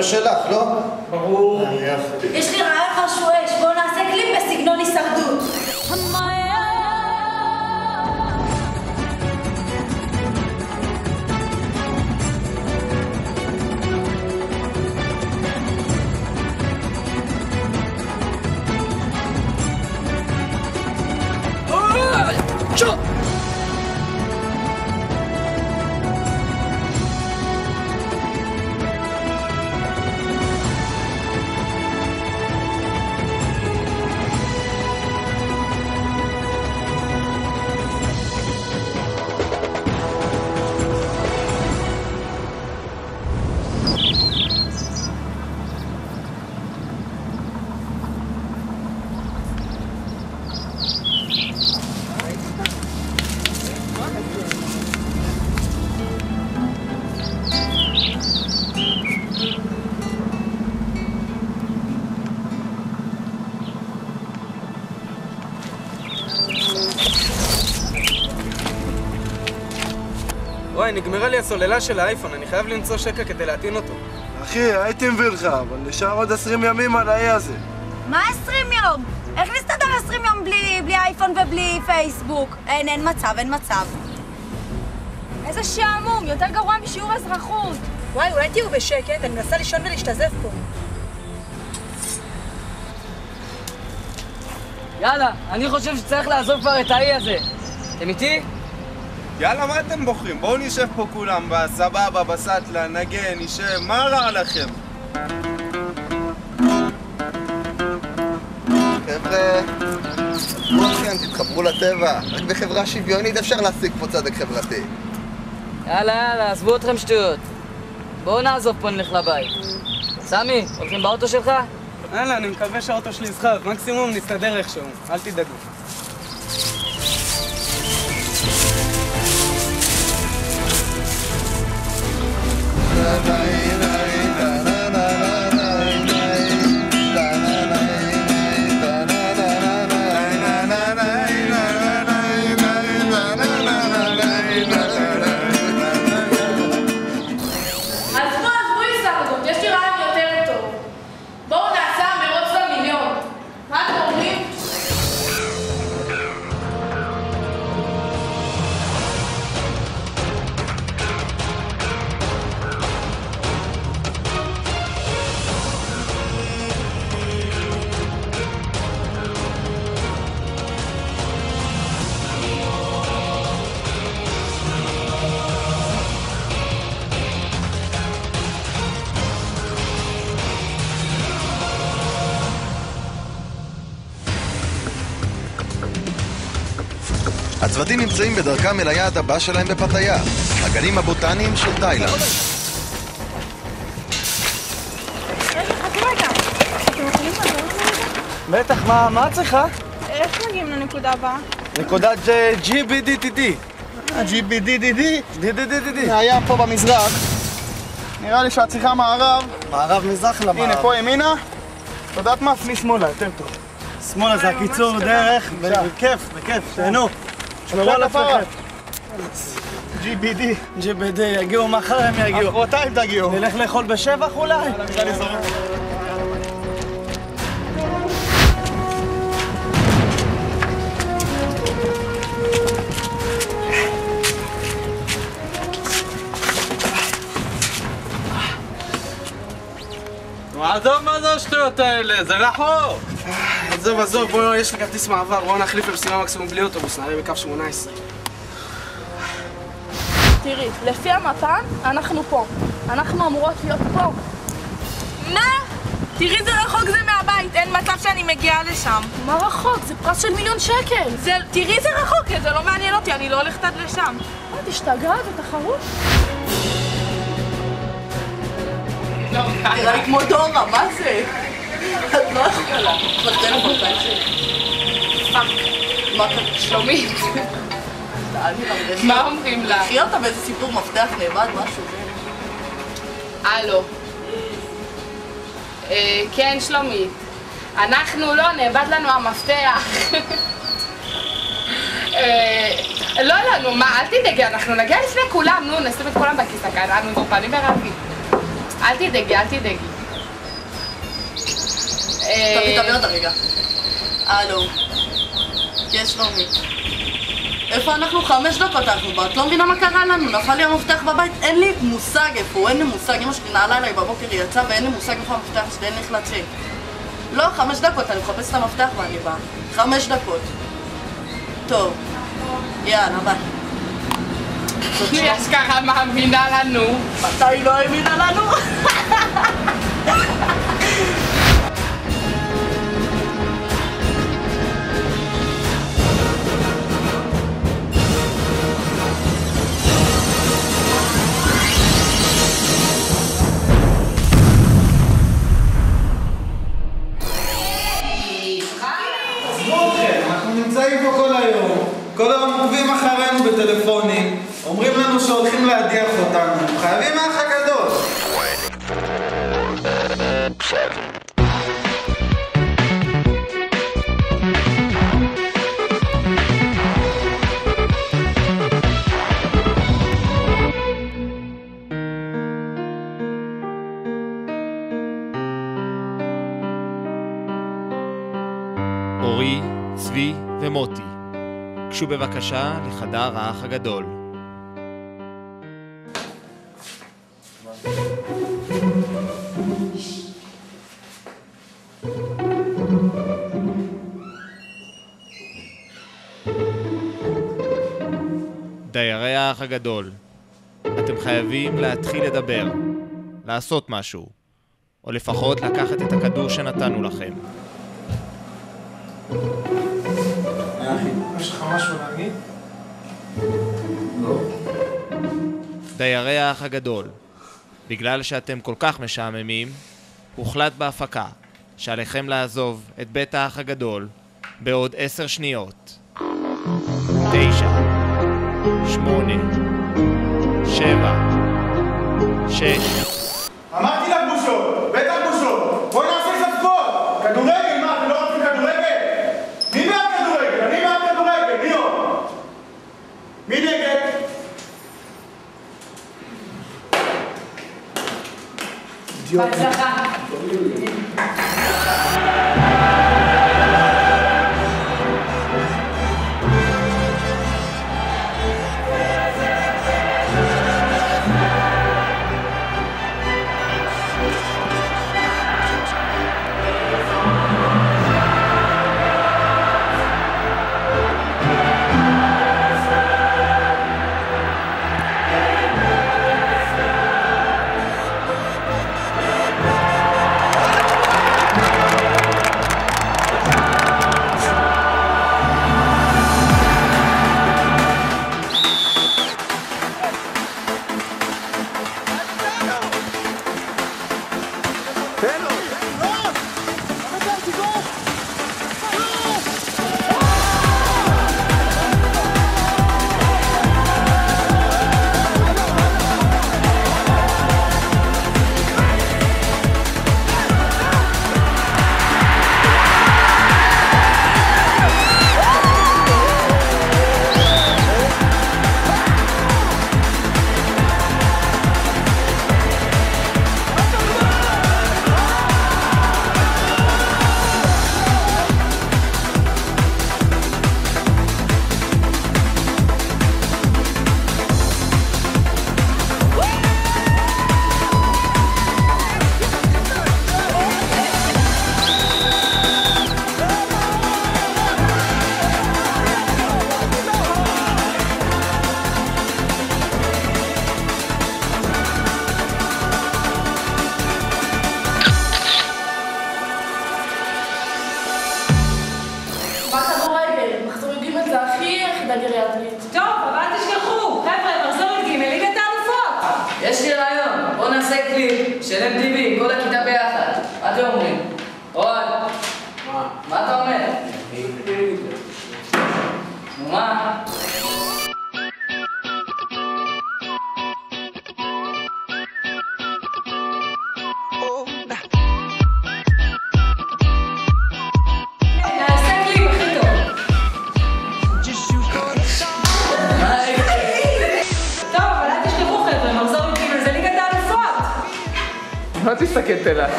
הפה שלך, לא? ברור. יש לי רעיון חשואש, בואו נעשה קליפ בסגנון הישרדות. נגמרה לי הסוללה של האייפון, אני חייב למצוא שקע כדי להטעין אותו. אחי, הייתי מביא לך, אבל נשאר עוד 20 ימים על האי הזה. מה 20 יום? איך נסתדר 20 יום בלי, בלי אייפון ובלי פייסבוק? אין, אין מצב, אין מצב. איזה שעמום, יותר גרוע משיעור אזרחות. וואי, אולי תהיו בשקט, אני מנסה לישון ולהשתזף פה. יאללה, אני חושב שצריך לעזוב כבר את האי הזה. אתם איתי? יאללה, מה אתם בוחרים? בואו נשב פה כולם בסבבה, בסטלה, נגן, נשב, מה רע לכם? חבר'ה, כולכם תתחברו לטבע. רק בחברה שוויונית אפשר להשיג פה צדק חברתי. יאללה, יאללה, עזבו אתכם שטויות. בואו נעזוב פה, נלך לבית. סמי, הולכים באוטו שלך? יאללה, אני מקווה שהאוטו שלי יסחב, מקסימום נסתדר איכשהו, אל תדאגו. הצוותים נמצאים בדרכם אל היעד הבא שלהם בפתיה, הגנים הבוטניים של תאילנד. בטח, מה, את צריכה? איך מגיעים לנקודה הבאה? נקודת GBDTD. GBDDD DDDD. היה פה במזרח. נראה לי שאת צריכה מערב. מערב מזרח למערב. הנה, פה ימינה. את יודעת מה? פני שמאלה, יותר טוב. שמאלה זה הקיצור דרך, בכיף, בכיף, תהנו. שמרו על עצמכם. GBD. GBD, יגיעו מחר הם יגיעו. מחרתיים תגיעו. נלך לאכול בשבח אולי? עזוב מה זה השטויות האלה, זה רחוק! עזוב, עזוב, בוא, יש לי כרטיס מעבר, בוא נחליף למשימה מקסימום בלי אוטובוס, נעלה בקו 18. תראי, לפי המפה, אנחנו פה. אנחנו אמורות להיות פה. מה? תראי איזה רחוק זה מהבית, אין מצב שאני מגיעה לשם. מה רחוק? זה פרס של מיליון שקל. זה, תראי איזה רחוק, זה לא מעניין אותי, אני לא הולכת עד לשם. מה, את השתגעת? זה תחרות? נראה לי כמו דורה, מה זה? את לא יכולה. בטלפון תעשי. fuck. מה קרה? שלומית. מה אומרים לה? קחי אותה באיזה סיפור מפתח נאבד, משהו. הלו. אה, כן, שלומית. אנחנו לא, נאבד לנו המפתח. אה, לא לנו, מה, אל תדאגי, אנחנו נגיע לפני כולם, נו, נשים את כולם בכיס הקטן, נו, פנים ורבים. אל תדאגי, אל תדאגי. אה, תביא, תביא אותה רגע. הלו. שלומי. איפה אנחנו? חמש דקות אנחנו בא. את לא מבינה מה קרה לנו? נפל לי המפתח בבית? אין לי מושג איפה הוא, אין לי מושג. אמא שלי נעלה אליי בבוקר, היא יצאה ואין לי מושג איפה המפתח שלי, אין לי איך לצאת. לא, חמש דקות, אני מחפש את המפתח ואני באה. חמש דקות. טוב. יאללה, ביי. היא אשכרה מאמינה לנו. מתי לא האמינה לנו? אורי, צבי ומוטי. גשו בבקשה לחדר האח הגדול. דיירי האח הגדול, אתם חייבים להתחיל לדבר, לעשות משהו, או לפחות לקחת את הכדור שנתנו לכם. יש לך משהו להגיד? דיירי האח הגדול, בגלל שאתם כל כך משעממים, הוחלט בהפקה שעליכם לעזוב את בית האח הגדול בעוד עשר שניות. תשע, שמונה, שבע, שש, אמרתי לך בושות, בטח בושות, בואי נעשה קצת ספורט! כדורגל, מה, אתם לא רוצים כדורגל? מי בעד כדורגל? אני בעד כדורגל, מי עוד? מי נגד? בהצלחה. גריאטרית. טוב, אבל אל תשכחו. חבר'ה, מחזור את ג' ליגת האלופות. יש לי רעיון. בואו נעשה קליפ של MD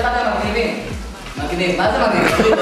אחד המגניבים. מגניב, מה זה מגניב?